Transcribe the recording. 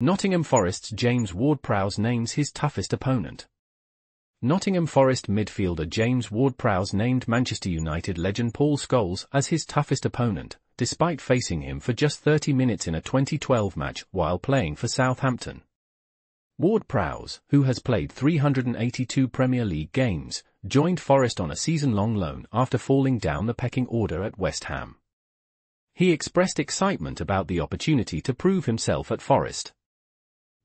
Nottingham Forest's James Ward-Prowse names his toughest opponent. Nottingham Forest midfielder James Ward-Prowse named Manchester United legend Paul Scholes as his toughest opponent, despite facing him for just 30 minutes in a 2012 match while playing for Southampton. Ward-Prowse, who has played 382 Premier League games, joined Forest on a season-long loan after falling down the pecking order at West Ham. He expressed excitement about the opportunity to prove himself at Forest.